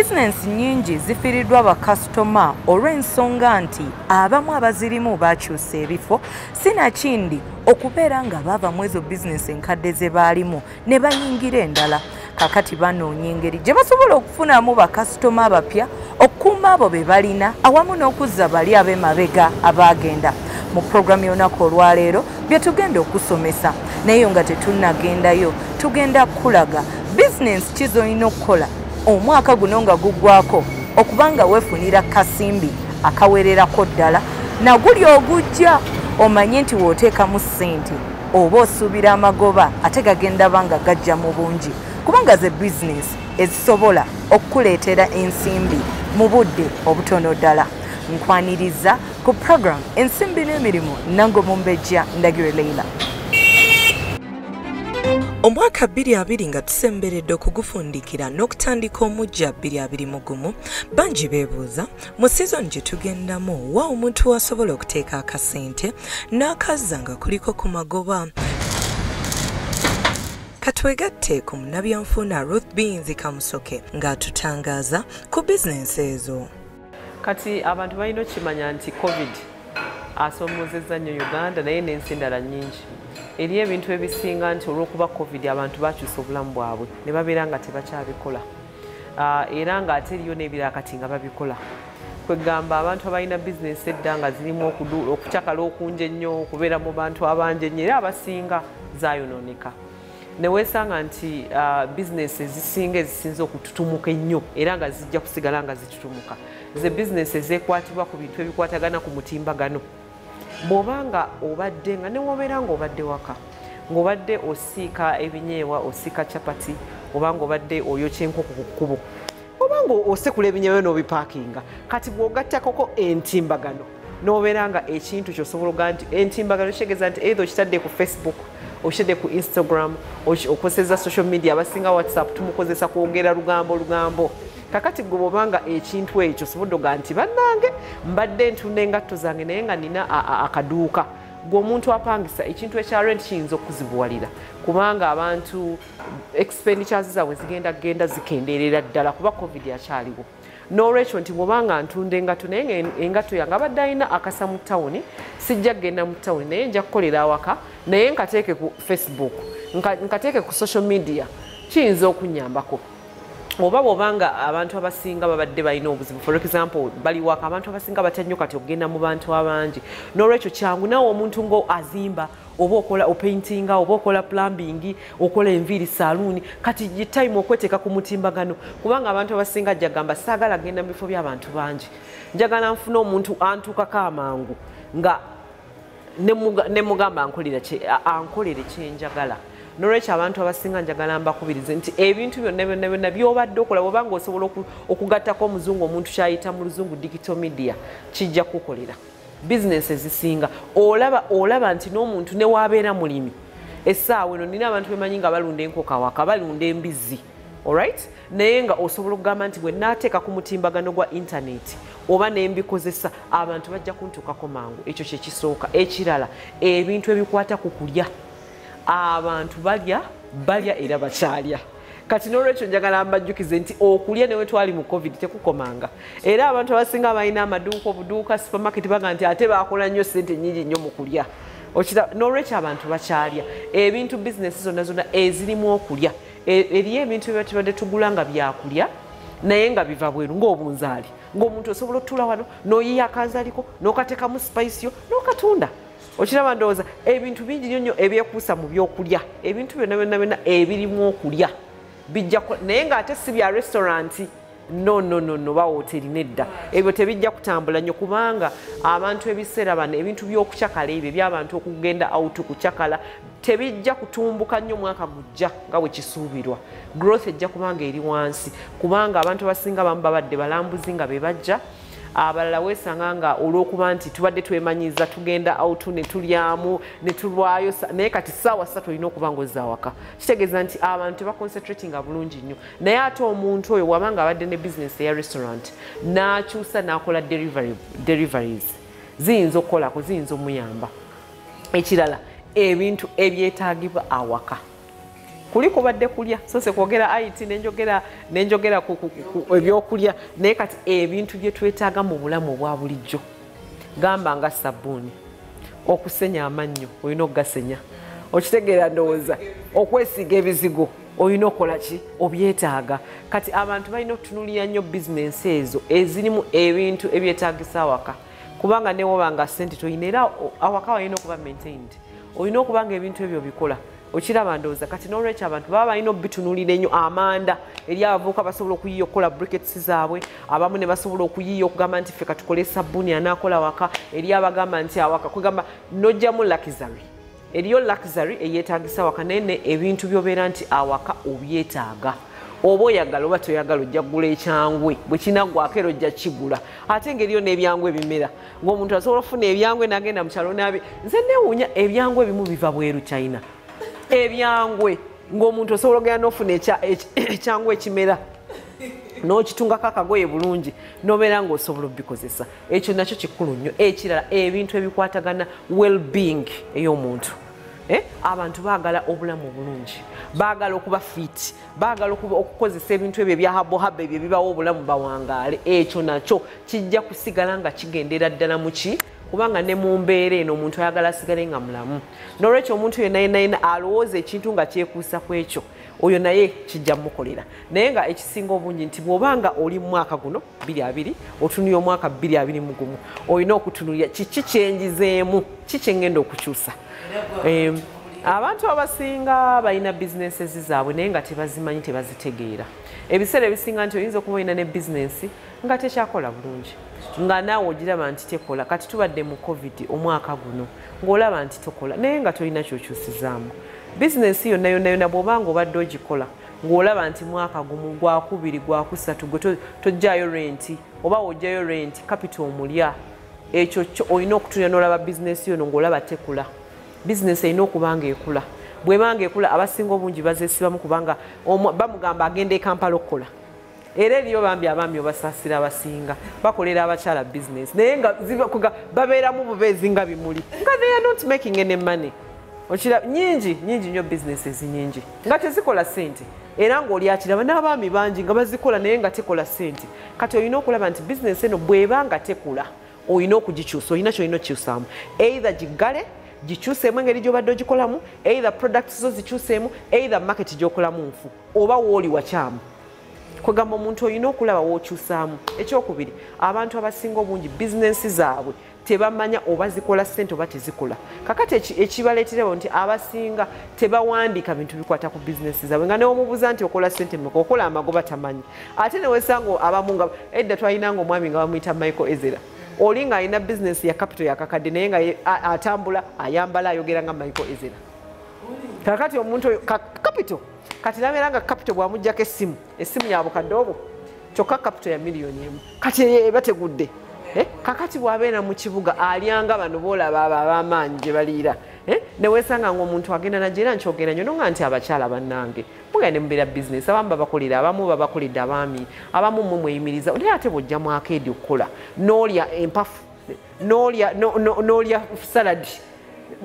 bizinensi nnyingi zifiiriddwa bakasitoma olw'ensonga nti abamu abazirimu bakyusa ebifo sinakindi okubeera nga baava mu ezo bizinensi enkadde ze baalimu ne bayingira endala. Kakati banoonya engeri. Gye basobola okufunamu bakasitoma abapya okukuuma abo be balina awamu n'okuzza bali ab'emabega abaagenda. Mu puroguramu y'olunaku olwaleero bye tugenda okusomesa. Naye nga tetunnagendayo tugenda kulaga. Bizinensi ki z'olina okukola omwaka guno nga guggwako okubanga weefunira kasimbi akawererako ddala naguli ogujja omanye nti wooteekamu ssente oba osuubira amagoba ate gagenda banga gajja mu bungi kubanga ze bizinensi ezisobola okukuleetera ensimbi mu budde obutono ddala. Nkwaniriza ku puroguramu ensimbi n'emirimu nango mumbejja ndagire leila omwaka 2020 nga tusemberedde okugufundikira n'okutandika omujja 2020 gumu bangi beebuuza mu sizoni gye tugendamu wa omuntu wasobola okuteeka akasente n'akazza nga kuliko ku magoba? Katwegatte ku munnabyanfuna ruth beans kamusoke ng'atutangaaza ku bizinensi ezo. Kati abantu balina okimanya nti covid asoomozezza nnyo uganda naye n'ensi endala nnyingi eriyo ebintu ebisinga nti olw'okuba covid abantu bakyusa obulamu bwabwe ne babeera nga tebakyabikola Ah, era ng'ate eriyo n'ebirala kati nga babikola. Kwegamba abantu abalina bizinesi edda nga zirimu okucakala okungi ennyo okubeera mu bantu abangi ennyo era abasinga zayonooneka neweesanga nti uh, bizinesi ezisinga ezisinza okututumuka ennyo era nga zijja kusigala nga zitutumuka. Ze bizinesi ezeekwatibwa ku bintu ebikwatagana ku mutimbagano bw'obanga obadde nga newobeera ngaobadde waka ng'obadde osiika ebinyeewa osiika capati oba ngaobadde oyokya enkoko ku kkubo obanga osekula ebinyeewa n'obipaakinga kati bw'ogattakoko entimbagano n'obeera nga ekintu kyosobola ogaa nti entimbagano kitegeeza nti eitha okitadde ku facebook okitadde ku instagram okozesa social media abasinga whatsapp tumukozesa kwogera lugambo lugambo. Kakati gwe bwobanga ekintu ekyo sobodde ogaa nti bannange mbadde ntunda engatto zange naye nga nina a- a- akaduuka gwe omuntu apangisa ekintu ekya rent kiyinza okuzibuwalira. Kubanga abantu expenditures zaabwe zigenda genda zikendeerera ddala kuba covid akyaliwo n'olwekyo nti bwobanga ntunda engatto naye nga en- engatto yange abadde alina akasa mu tawuni sijja kgenda mu tawuni naye nja kukolera awaka naye nkateeke ku facebook nka- nkateeke ku social media kiyinza okunyambako oba bwobanga abantu abasinga babadde balina obuzibu. For example bali waka abantu abasinga batya nnyo kati okugenda mu bantu abangi. N'olwekyo kyangu nawe omuntu nga azimba oba okola opaintinga oba okola plumbing okola enviiri saluuni kati ye time okweteeka ku mutimbagano. Kubanga abantu abasinga jagamba saagala genda mu bifo by'abantu bangi. Njagala nfune omuntu antuukako amangu nga ne muga- ne mugamba ankolera kye- a- ankolere kyenjagala nolwekyo abantu abasinga njagala mbakubirize nti ebintu byonna byonna byonna byobadde okola bwobanga osobola oku- okugattako omuzungu omuntu kyayita mu luzungu digital media kijja kukolera. Bizinesi ezisinga olaba nti n'omuntu newabeera mulimi essaawa eno nina abantu bemanyi nga balunda enkoko awaka balunda embizzi alright naye nga osobola okugamba nti bwe naateeka ku mutimbagano gwa intaneti oba nembikozesa abantu bajja kuntuukako mangu. Ekyo kyekisooka ekirala ebintu ebikwata ku kulya abantu balya balya era bakyalya. Kati n'olwekyo njagala mbajjukize nti okulya newe twali mu covid tekukomanga. Era abantu abasinga balina amaduuka obuduuka supermarket baga nti ate bakola nnyo sente nyingi nnyo mu kulya. N'olwekyo abantu bakyalya. Ebintu bizinesi zonna zonna ezirimu okulya E- eriyo ebintu ebyo tubadde tugula nga byakulya naye nga biva bweru ng'obunzaali. Ng'omuntu osobola otula wano n'oyiya akanzaaliko n'okateekamu sipayisiyo n'okatunda okiraba ndowooza ebintu bingi nnyo nnyo ebyekuusa mu byokulya ebintu byonna byonna byonna ebirimu okulya bijja naye ng'ate si bya restauranti no no no no ba hoteri nedda. Ebyo tebijja kutambula nnyo kubanga abantu ebiseera bano ebintu by'okucakala ebyo ebyabantu okugenda out kucakala tebijja kutumbuka nnyo mwaka gujja nga bwe kisuubirwa. Growth ejja kubanga eri wansi kubanga abantu abasinga bamu babadde balambuzi nga be bajja abalala weesanga nga olw'okuba nti tubadde twemanyiza tugenda out ne tulyamu ne tulwayo naye kati saawa ssatu olina okuba ngaozza waka kitegeeza nti abantu tebaconcentratinga bulungi nnyo. Naye ate omuntu oyo wabanga abadde ne bizinesi eya restaurant n'akyusa n'akola deliveries. Ziyinza okukolako ziyinza omuyamba. Ekirala ebintu ebyetaagibwa awaka kuli kubadde kulya. So se kwogera it nenjogera nenjogera ku- ku- ku- ebyokulya. Naye kati ebintu bye twetaaga mu bulamu obwa bulijjo gamba nga sabbuuni. Okusenya amannyo olina okugasenya okitegeera ndowooza okwesiiga ebizigo olina okukola ki? Obyetaaga. Kati abantu balina okutunulira nnyo bizinensi ezo ezirimu ebintu ebyetaagisa awaka. Kubanga newoba nga sente toyina era awaka walina okuba maintained. Olina okuba nga ebintu ebyo bikola okiraba ndowooza. Kati n'olwekyo abantu baba balina obitunulira ennyo amanda eri abavubuka basobola okuyiiya okukola brickets zaabwe abamu ne basobola okuyiiya okugamba nti ffe katukole sabbuuni anaakola waka eri abagamba nti awaka. Kwegamba nojjamu luxury. Eriyo luxury eyeetagisa waka naye ne ebintu byobeera nti awaka obyetaaga. Oba oyagala oba toyagala ojja kugula ekyangwe bwe kinaggwako era ojja kigula ate ngaeriyo n'ebyangwe ebimera. Ng'omuntu asobola okufuna ebyangwe nagenda mu kyalo nabe nze neewuunya ebyangwe ebimu biva bweru china ebyangwe ng'omuntu osobola ogenda n'ofuna ekyangwe ekimera n'okitungako akagoye bulungi n'obeera ng'osobola obikozesa. Ekyo nakyo kikulu nnyo. Ekirala ebintu ebikwatagana well-being ey'omuntu Eh, abantu baagala obulamu obulungi baagala okuba fit baagala okukozesa ebintu ebyo ebyahabohaba ebyo ebibawo obulamu bawangaale. Ekyo nakyo kijja kusigala nga kigendera ddala mu ki kubanga ne mu mbeera eno omuntu ayagala asigale nga mulamu. N'olwekyo omuntu yenna yenna yenna alowooza ekintu nga kyekuusa ku ekyo oyo naye kijja mukolera naye nga ekisinga obungi nti bw'obanga oli mu mwaka guno 22 otunulira omwaka 2021 olina okutunulira kiki kyenjizeemu ki kyengenda okukyusa? Abantu abasinga balina bizinesi zaabwe naye nga tebazimanyi tebazitegeera. Ebiseera ebisinga nti oyinza okuba olina ne bizinesi nga tekyakola bulungi. Nga naawe ogiraba nti tekola kati tubadde mu covid omwaka guno ng'olaba nti tokola naye nga tolina kyokyusizaamu. Bizinesi yonna yonna yonna bw'obanga obadde ogikola ng'olaba nti mwaka gumu gwakubiri gwakusatu gwe to- tojjayo renti oba wojjayo renti capital omulya ekyo kyo olina okutunira n'olaba bizinesi yono ng'olaba tekula. Bizinesi erina okuba nga ekula. Bweba nga ekula abasinga obungi bazeesibamu kubanga bamugamba agenda e kampala okukola era eriyo bambi abaami obasaasira abasinga bakolera abakyala bizinesi naye nga babeeramu bubeezi nga bimuli. Nga they are not making any money. Okira nyingi nyingi nnyo bizinesi ezinyingi nga tezikola sente era ng'oli akiraba n'abaami bangi nga bazikola naye nga tekola sente kati olina okulaba nti bizinesi eno bw'eba nga tekula olina okugikyusa olina kyolina okukyusaamu. Either giggale gikyuseemu engeri gy'obadde ogikolamu either products zo zikyuseemu either market gy'okolamu nfu oba wooli wakyamu kwegamba omuntu olina okulaba w'okyusaamu. Ekyokubiri abantu abasinga obungi bizinensi zaabwe tebamanya oba zikola ssente oba tezikola. Kakati eki- ekibaleeterewo nti abasinga tebawandiika bintu bikwata ku bizinensi zaabwe nga newomubuuza nti okola ssente mmeka okola amagoba tamanyi. Ate newesanga abamu nga edda twalinanga omwami nga bamuyita michael ezera oli ng'alina bizinensi ya capital yakakadde naye nga atambula ayambala ayogera nga michael ezera. Kakati omuntu oyo capital kati nabeera nga capital bwamugjako essimu essimu ya bukadde obwo kyokka capital ya miliyoni emu. Kati eba tegudde Eh, kakati bw'abeera mu kibuga alyanga bano boolaba abo ab'amaanyi gye baliira Eh, neweesanga ngaomuntu agenda nagyo era nkyogera nyo nonga nti abakyala bannange. Mugende mubeera bizinesi abamu babakolera abamu babakoledde abaami abamu mwe mweyimiriza naye ate bw'ojja mu akeedi okukola n'olya empafu n'olya no- no- n'olya saladi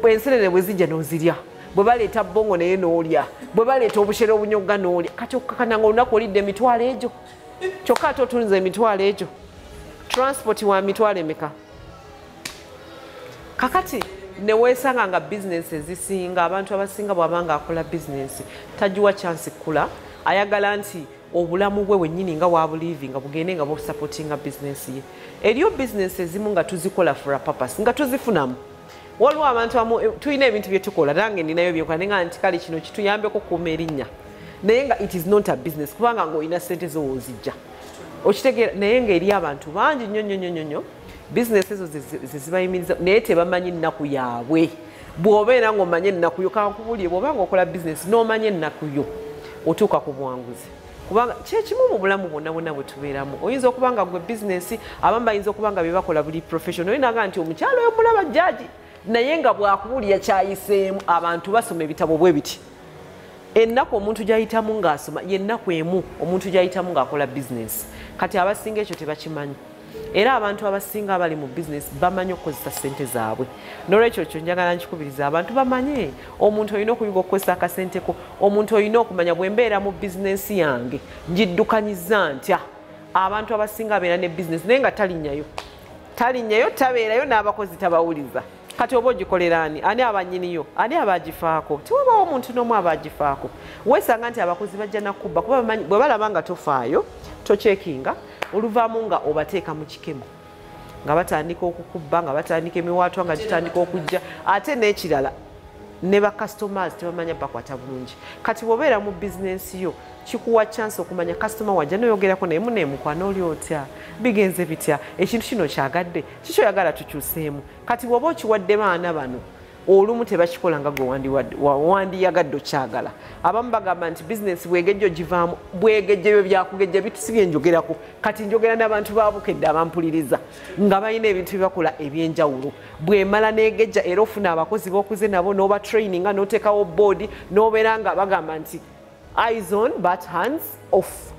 ensenene bwe zijja n'ozirya bwe baleeta bongo naye n'olya bwe baleeta obushere obunyogga n'olya. Kati okukakana nga olunaku olidde emitwalo egyo? Kyokka ate otunza emitwalo egyo? Transport wa mitwalo emeka? Kakati neweesanga nga bizinesi ezisinga abantu abasinga bw'abanga akola bizinesi tagiwa chansi kula. Ayagala nti obulamu bwe bwennyini nga wabuliivi nga bugende nga busapootinga bizinesi ye. Eriyo bizinesi ezimu nga tuzikola for a purpose nga tuzifunamu waliwo abantu abamu eh, tulina ebintu bye tukola nange ninayo byekola naye nga nti kale kino kituyambeko kukuuma erinnya. Naye nga it is not a business kubanga ngaolina sente zo woozijja okitegeera naye ngaeri abantu bangi nnyo nnyo nnyo nnyo bizinesi ezo ze- ze- ze zibayimiriza naye tebamanyi ennaku yaabwe. Bw'obeera ng'omanye ennaku yo kankubulire bw'oba nga okola bizinesi n'omanya ennaku yo otuuka ku buwanguzi kubanga kyekimu mu bulamu bwonna bwonna bwe tubeeramu. Oyinza okuba nga gwe bizinesi abamu bayinza okuba nga bye bakola buli profession. Oyinaga nti omukyalo oyo mulaba jaji naye nga bwakubulira kyayiseemu abantu basoma ebitabo bwe biti. Ennaku omuntu gyayitamu ng'asoma yennaku emu omuntu gyayitamu ng'akola bizinesi kati abasinga ekyo tebakimanyi. Era abantu abasinga abali mu bizinesi bamanyi okukozesa sente zaabwe. Nolwekyo kyo njagala nkikubiriza abantu bamanye. Omuntu olina okuyiga okukozesa akasenteko omuntu olina okumanya bwe mbeera mu bizinesi yange ngiddukanyiza ntya? Abantu abasinga abeera ne bizinesi naye nga talinnyayo talinnyayo tabeerayo n'abakozi tabawuliza kati oba ogikolera ani? Ani abanyiniyo? Ani abagifaako? Tiwabawo omuntu n'omu abagifaako? Weesanga nti abakozi bajja nakubba kuba bwe balaba nga tofaayo tokyekinga oluvaamu nga obateeka mu kikemo. Nga batandika okukubba nga batandika emiwaatwa nga gitandika okujja ate n'ekirala ne bacustomers tebamanya bakwata bulungi. Kati bwobeera mu bizinensi yo kikuwa chance okumanya kasitoma wajja noyogerako naye muneemukwana oli otya? Bigenze bitya? Ekintu kino kyagadde kikyoyagala tukyuseemu. Kati bwoba okiwadde baana bano olumu tebakikola nga gwewandiyagadde okyagala. Abamu bagamba nti bizinesi bwegejja ogivaamu bwegejja byo byakugejja bitusibye njogerako. Kati njogera n'abantu babukedde abampuliriza nga balina ebintu byebakola ebyenjawulo. Bwemala negejja era ofuna abakozi bokuze nabo noba traininga noteekawo boodi nobeera nga bagamba nti eyes on but hands off.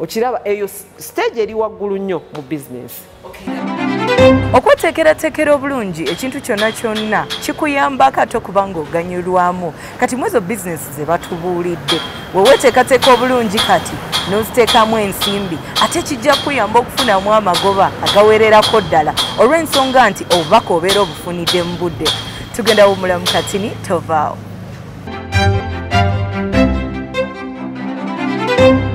Okiraba eyo stage eri waggulu nnyo mu bizinesi okweteekerateekera obulungi ekintu kyonna kyonna kikuyambako ate okuba ng'oganyulwamu. Kati mwezo bizinesi ze batubuulidde weweteekateeka obulungi kati n'oziteekamu ensimbi ate kijja kuyamba okufunamu amagoba agawererako ddala. Olw'ensonga nti obubaka obeera obufunidde mu budde. Tugenda wumulamu katini tovaawo